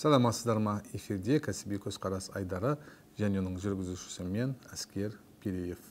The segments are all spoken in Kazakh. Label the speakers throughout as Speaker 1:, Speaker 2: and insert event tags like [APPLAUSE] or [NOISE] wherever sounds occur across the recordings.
Speaker 1: саламатсыздар ма эфирде кәсіби көзқарас айдары және оның жүргізушісі мен әскер пиреев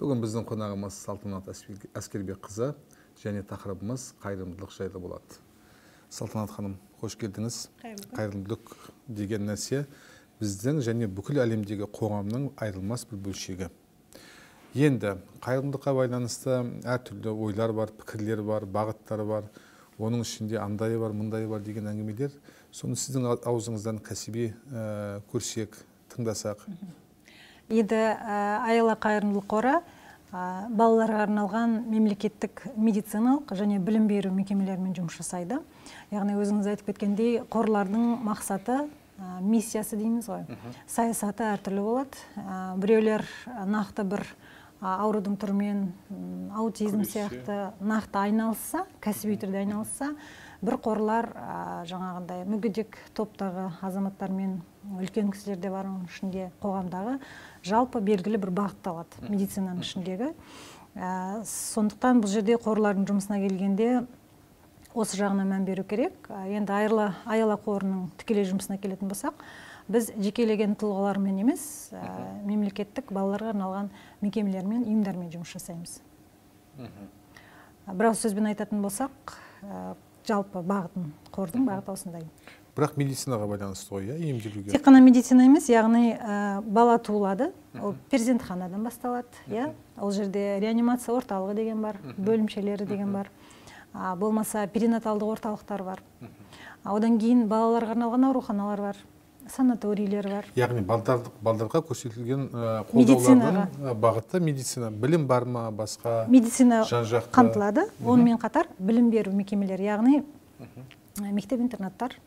Speaker 1: бүгін біздің қонағымыз салтанат әскербекқызы және тақырыбымыз қайырымдылық жайлы болады. Салтанат ханым қош келдіңіз. Қайырымдылық деген нәрсе біздің және бүкіл әлемдегі қоғамның айырылмас бір бөлшегі. Енді қайырымдылыққа байланысты әртүрлі ойлар бар пікірлер бар бағыттар бар. Оның ішінде андайы бар мындайы бар деген әңгімелер соны сіздің аузыңыздан кәсіби ә, көрсек тыңдасақ.
Speaker 2: Енді аяла қайырымдылық қоры балаларға арналған мемлекеттік медициналық және білім беру мекемелерімен жұмыс жасайды. Яғни өзіңіз айтып кеткендей қорлардың мақсаты миссиясы дейміз ғой. Саясаты әртүрлі болады. Біреулер нақты бір аурудың түрімен аутизм сияқты нақты айналысса кәсіби түрде айналысса бір қорлар жаңағындай мүгедек топтағы азаматтармен үлкен кісілер де бар оның ішінде қоғамдағы жалпы белгілі бір бағытталады медицинаның ішіндегі. Сондықтан бұл жерде қорлардың жұмысына келгенде осы жағына мән беру керек. Енді айырла аяла қорының тікелей жұмысына келетін болсақ біз жекелеген тұлғалармен емес ә, мемлекеттік балаларға арналған мекемелермен ұйымдармен жұмыс жасаймыз. Бір ауыз сөзбен айтатын болсақ ә, жалпы бағытын қордың бағыты осындай
Speaker 1: бірақ медицинаға байланысты ғой иә емделуге?
Speaker 2: Тек қана медицина емес яғни ә, бала туылады ол перзентханадан басталады иә. Ол жерде реанимация орталығы деген бар бөлімшелері деген бар. А, болмаса перинаталдық орталықтар бар. Одан кейін балаларға арналған ауруханалар бар. Санаторийлер бар.
Speaker 1: Яғни балдарға көрсетілген қолдаулардың бағыты медицина. Білім бар ма басқа?
Speaker 2: Медицина қамтылады. Онымен қатар білім беру мекемелері яғни мектеп интернаттар.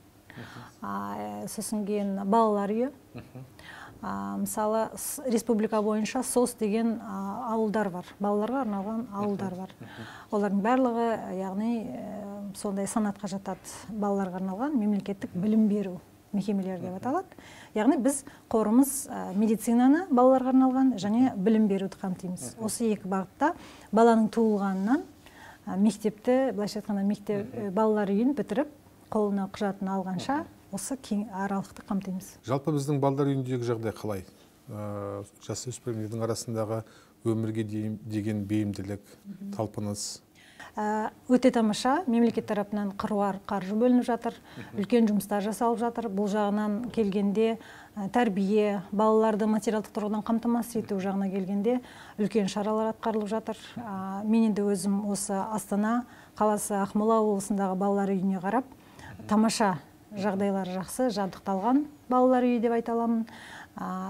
Speaker 2: Сосын кейін балалар үйі. Мысалы республика бойынша сос деген ауылдар бар. Балаларға арналған ауылдар бар. Олардың барлығы яғни сондай санатқа жатады балаларға арналған мемлекеттік білім беру. Мекемелер деп аталады. Яғни біз қорымыз медицинаны балаларға арналған және білім беруді қамтимыз. Осы екі бағытта баланың туылғанынан мектепті былайша айтқанда мектеп балалар үйін бітіріп қолына құжатын алғанша осы кең аралықты қамтимыз.
Speaker 1: Жалпы біздің балалар үйіндегі жағдай қалай? Жасөспірімдердің арасындағы өмірге деген бейімділік талпыныс
Speaker 2: Ә, өте тамаша. Мемлекет тарапынан қыруар қаржы бөлініп жатыр. Үлкен жұмыстар жасалып жатыр. Бұл жағынан келгенде ә, тәрбие балаларды материалдық тұрғыдан қамтамасыз ету жағына келгенде үлкен шаралар атқарылып жатыр. Ә, мен енді өзім осы астана қаласы ақмола облысындағы балалар үйіне қарап тамаша жағдайлары жақсы жабдықталған балалар үйі деп айта аламын.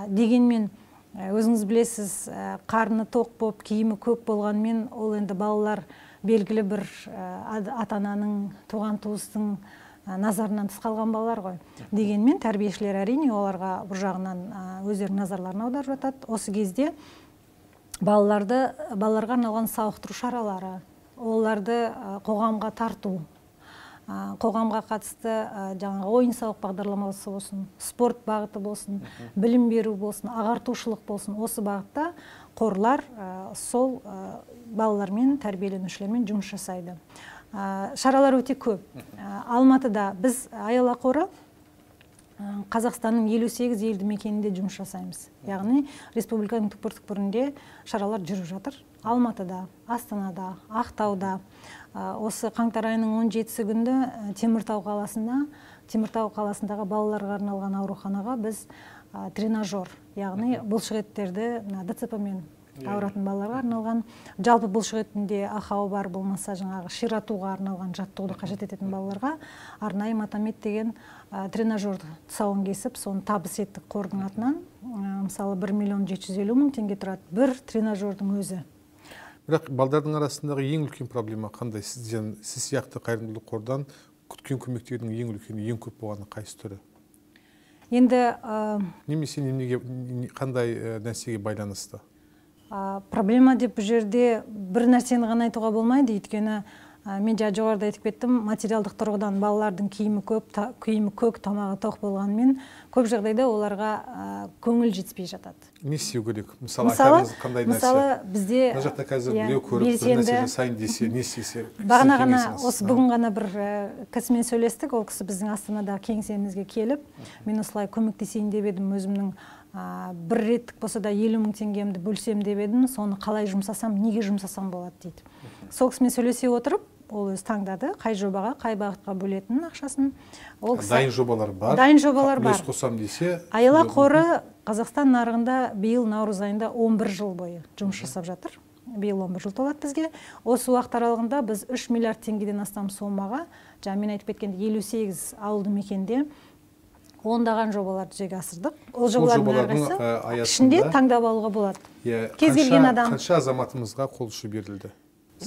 Speaker 2: Дегенмен өзіңіз білесіз қарны тоқ болып киімі көп болғанмен ол енді балалар белгілі бір ата ананың туған туыстың назарынан тыс қалған балалар ғой. Дегенмен тәрбиешілер әрине оларға бұл жағынан өздерінің назарларын аударып жатады. Осы кезде балаларды балаларға арналған сауықтыру шаралары оларды қоғамға тарту қоғамға қатысты жаңағы ойын сауық бағдарламасы болсын спорт бағыты болсын білім беру болсын ағартушылық болсын осы бағытта қорлар сол балалармен тәрбиеленушілермен жұмыс жасайды. Шаралар өте көп. Алматыда біз аяла қоры қазақстанның елу сегіз елді мекенінде жұмыс жасаймыз. Яғни республиканың түкпір түкпірінде шаралар жүріп жатыр. Алматыда астанада ақтауда осы қаңтар айының он жетісі күнді теміртау қаласында теміртау қаласындағы балаларға арналған ауруханаға біз тренажер яғни бұлшық еттерді дцп мен ауыратын балаларға арналған. Жалпы бұлшық етінде ақауы бар болмаса жаңағы ширатуға арналған жаттығуды қажет ететін балаларға арнайы матамет деген тренажерді тұсауын кесіп соны табыс еттік қордың атынан. Мысалы бір миллион жеті жүз елу мың теңге тұрады. Бір тренажердің өзі.
Speaker 1: Бірақ балдардың арасындағы ең үлкен проблема қандай? Сізден сіз сияқты қайырымдылық қордан күткен көмектердің ең үлкені ең көп болғаны қайсы түрі?
Speaker 2: Енді
Speaker 1: немесе неге қандай нәрсеге байланысты?
Speaker 2: проблема деп бұл жерде бір нәрсені ғана айтуға болмайды. Өйткені мен жаңа жоғарыда айтып кеттім материалдық тұрғыдан балалардың киімі көп киімі көк тамағы тоқ болғанымен көп жағдайда оларға көңіл жетіспей жатады.
Speaker 1: Не істеу керек? Мысалы айтарыңыз қандай нәрсе?
Speaker 2: мысалы бізде
Speaker 1: мына жақта қазір біреу көріп бір нәрсе жасайын десе не істесе [LAUGHS]
Speaker 2: бағана ғана осы бүгін ғана бір кісімен сөйлестік ол кісі біздің астанадағы кеңсемізге келіп мен осылай көмектесейін деп едім өзімнің бір реттік болса да елу мың теңгемді бөлсем деп едім соны қалай жұмсасам неге жұмсасам болады дейді. Сол кісімен сөйлесе отырып ол өзі таңдады. Қай жобаға қай бағытқа бөлетінін ақшасын.
Speaker 1: Ол кісі дайын жобалар бар.
Speaker 2: Дайын жобалар бар.
Speaker 1: үлес қосамын десе
Speaker 2: аяла қоры қазақстан нарығында биыл наурыз айында 11 жыл бойы жұмыс жасап жатыр. Биыл 11 жыл толады бізге. Осы уақыт аралығында біз 3 миллиард теңгеден астам сомаға жаңа мен айтып кеткендей елу сегіз ауылды мекенде ондаған жобаларды жүзеге асырдық. Ол жобалардың әрқайсысы ішінде таңдап алуға болады.
Speaker 1: иә кез келген адам қанша азаматымызға қол ұшы берілді?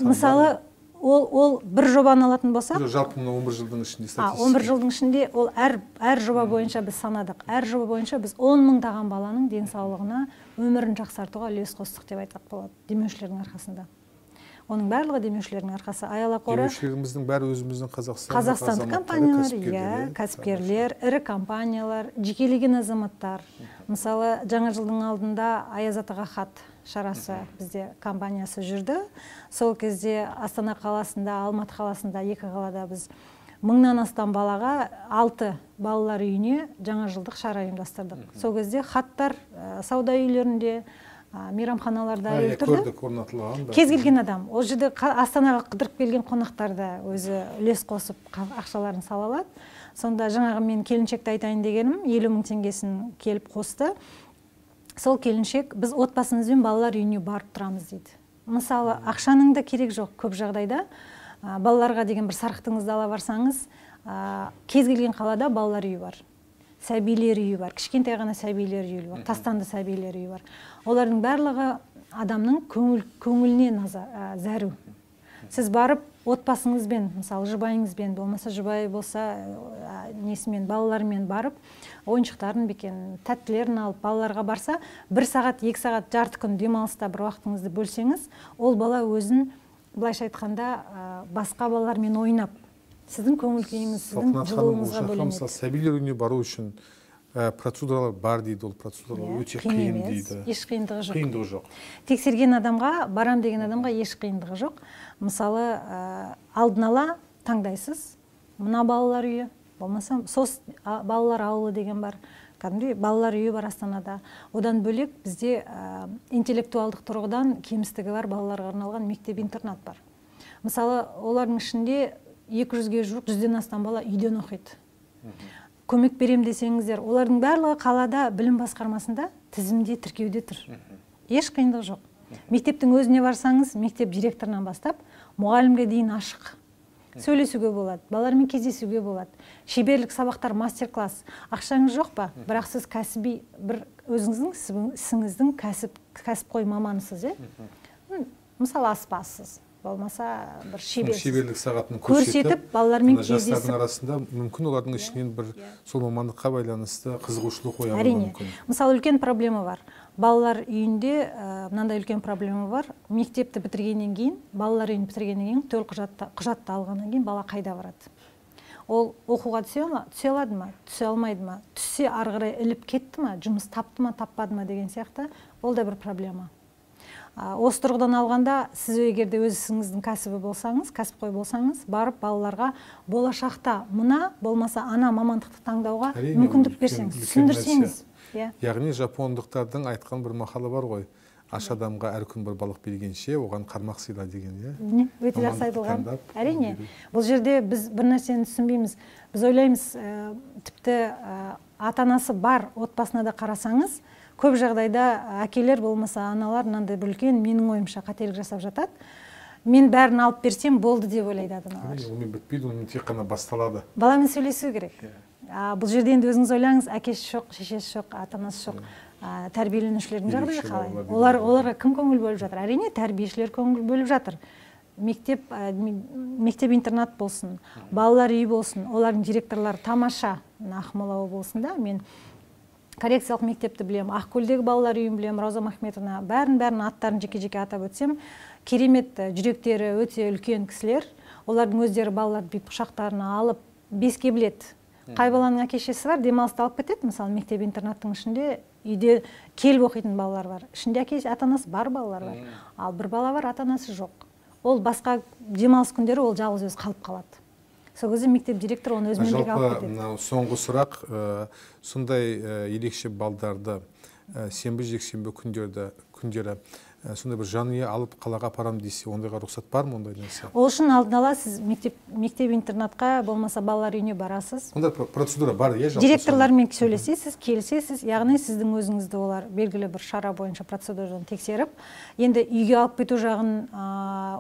Speaker 2: Мысалы ол ол бір жобаны алатын болсақ
Speaker 1: жалпы мына он бір жылдың ішінде
Speaker 2: он бір жылдың ішінде ол әр әр жоба бойынша біз санадық. Әр жоба бойынша біз он мыңдаған баланың денсаулығына өмірін жақсартуға үлес қостық деп айтсақ болады демеушілердің арқасында. Оның барлығы демеушілердің арқасы аяла қоры.
Speaker 1: Демеушілеріміздің бәрі өзіміздің қазақстан
Speaker 2: қазақстандық компаниялар иә кәсіпкерлер ірі компаниялар жекелеген азаматтар. Мысалы жаңа жылдың алдында аяз атаға хат шарасы бізде компаниясы жүрді. Сол кезде астана қаласында алматы қаласында екі қалада біз мыңнан астам балаға алты балалар үйіне жаңа жылдық шара ұйымдастырдық. Сол кезде хаттар сауда үйлерінде мейрамханаларда
Speaker 1: көрдік орнатылған
Speaker 2: кез келген адам. Ол жерде астанаға қыдырып келген қонақтар да өзі үлес қосып ақшаларын сала алады. Сонда жаңағы мен келіншекті айтайын дегенім елу мың теңгесін келіп қосты. Сол келіншек біз отбасымызбен балалар үйіне барып тұрамыз дейді. Мысалы ақшаның да керек жоқ көп жағдайда. Балаларға деген бір сарқытыңызды ала барсаңыз кез келген қалада балалар үйі бар. Сәбилер үйі бар. Кішкентай ғана сәбилер үйі бар тастанды сәбилер үйі бар. Олардың барлығы адамның көңіл, көңіліне назар, ә, зәру. Сіз барып отбасыңызбен мысалы жұбайыңызбен болмаса жұбайы болса ә, несімен балаларымен барып ойыншықтарын бекен тәттілерін алып балаларға барса бір сағат екі сағат жарты күн демалыста бір уақытыңызды бөлсеңіз ол бала өзін былайша айтқанда ә, басқа балалармен ойнап сіздің көңіл күйіңіз сіздің жылуыңызға бөленеді
Speaker 1: мысалы сәбилер үйіне бару үшін ә, процедуралар бар дейді ол процедуралар. Өте қиын дейді.
Speaker 2: еш қиындығы жоқ.
Speaker 1: Қиындығы жоқ.
Speaker 2: Тексерген адамға барам деген адамға еш қиындығы жоқ. Мысалы ә, алдын ала таңдайсыз. Мына балалар үйі болмаса сос балалар ауылы деген бар. Кәдімгідей балалар үйі бар астанада. Одан бөлек бізде ә, интеллектуалдық тұрғыдан кемістігі бар балаларға арналған мектеп интернат бар. Мысалы олардың ішінде екі жүзге жуық жүзден астам бала үйден оқиды. Көмек берем десеңіздер олардың барлығы қалада білім басқармасында тізімде тіркеуде тұр. Еш қиындық жоқ. Мектептің өзіне барсаңыз мектеп директорынан бастап мұғалімге дейін ашық. Сөйлесуге болады балалармен кездесуге болады. Шеберлік сабақтар мастер класс ақшаңыз жоқ па? Бірақ сіз кәсіби бір өзіңіздің ісіңіздің кәсіп кәсіпқой маманысыз иә мысалы аспазсыз. Болмаса бір
Speaker 1: шеберлік сағатын
Speaker 2: көрсетіп балалармен кездесіп
Speaker 1: жастардың арасында мүмкін олардың ішінен бір сол мамандыққа байланысты қызығушылық оянуы
Speaker 2: әрине. мысалы үлкен проблема бар. Балалар үйінде мынандай үлкен проблема бар. Мектепті бітіргеннен кейін балалар үйін бітіргеннен кейін төл құжатты алғаннан кейін бала қайда барады? Ол оқуға түсе ма? Түсе алады ма? Түсе алмайды ма? Түссе ары қарай іліп кетті ма? Жұмыс тапты ма таппады ма деген сияқты. Ол да бір проблема. Осы тұрғыдан алғанда сіз егер де өз ісіңіздің кәсібі болсаңыз кәсіпқой болсаңыз барып балаларға болашақта мына болмаса ана мамандықты таңдауға мүмкіндік берсеңіз түсіндірсеңіз
Speaker 1: иә. Яғни жапондықтардың айтқан бір мақалы бар ғой аш адамға әр күн бір балық бергенше оған қармақ сыйла деген
Speaker 2: иә. Өте жақсы айтылған әрине бұл жерде біз бір нәрсені түсінбейміз. Біз ойлаймыз тіпті ата анасы бар отбасына да қарасаңыз көп жағдайда әкелер болмаса аналар мынандай бір үлкен менің ойымша қателік жасап жатады. Мен бәрін алып берсем болды деп ойлайды ата аналар
Speaker 1: онымен бітпейді онымен тек қана басталады.
Speaker 2: Баламен сөйлесу керек. А, бұл жерде енді өзіңіз ойлаңыз әкесі жоқ шешесі жоқ ата анасы жоқ тәрбиеленушілердің жағдайы қалай? олар оларға кім көңіл бөліп жатыр? Әрине тәрбиешілер көңіл бөліп жатыр. Мектеп ә, мектеп интернат болсын балалар үйі болсын олардың директорлары тамаша ақмола облысында мен коррекциялық мектепті білемін ақкөлдегі балалар үйін білемін роза махметовна бәрін бәрін аттарын жеке жеке атап өтсем керемет жүректері өте үлкен кісілер. Олардың өздері балаларды бүйтіп құшақтарына алып беске біледі. Қай баланың әке шешесі бар демалысты алып кетеді мысалы мектеп интернаттың ішінде үйде келіп оқитын балалар бар. Ішінде әке ата анасы бар балалар бар. Ал бір бала бар ата анасы жоқ. Ол басқа демалыс күндері ол жалғыз өзі қалып қалады. Сол кезде мектеп директоры оны өзімен бірге алып
Speaker 1: жалпы
Speaker 2: кетеді.
Speaker 1: мынау соңғы сұрақ ә, сондай ә, ерекше балдарды ә, сенбі жексенбі күндерді күндері сондай бір жанұя алып қалаға апарамын десе ондайға рұқсат бар ма ондай нәрсе?
Speaker 2: Ол үшін алдын ала сіз мектеп мектеп интернатқа болмаса балалар үйіне барасыз.
Speaker 1: Ондай про- процедура бар иә жалпы
Speaker 2: директорлармен сөйлесесіз келісесіз яғни сіздің өзіңізді олар белгілі бір шара бойынша процедурадан тексеріп енді үйге алып кету жағын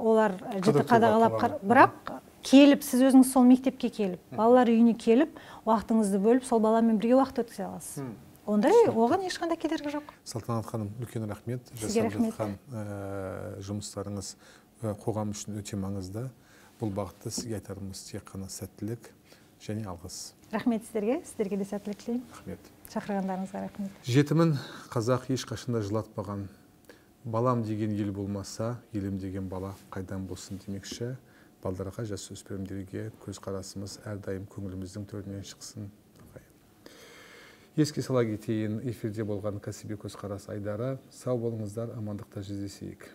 Speaker 2: олар жіті
Speaker 1: Қадағалап
Speaker 2: бірақ келіп сіз өзіңіз сол мектепке келіп балалар үйіне келіп уақытыңызды бөліп сол баламен бірге уақыт өткізе аласыз. Ондай оған ешқандай кедергі жоқ.
Speaker 1: Салтанат ханым үлкен рахмет.
Speaker 2: Сізге
Speaker 1: жасап жатқан ә, жұмыстарыңыз ә, қоғам үшін өте маңызды. Бұл бағытта сізге айтарымыз тек қана сәттілік және алғыс.
Speaker 2: Рахмет сіздерге. Сіздерге де сәттілік тілеймін.
Speaker 1: Рахмет.
Speaker 2: Шақырғандарыңызға рахмет.
Speaker 1: Жетімін қазақ ешқашанда жылатпаған. Балам деген ел болмаса елім деген бала қайдан болсын демекші. Балдарға жасөспірімдерге көзқарасымыз әрдайым көңіліміздің төрінен шықсын. Еске сала кетейін эфирде болған кәсіби көзқарас айдары. Сау болыңыздар амандықта жүздесейік.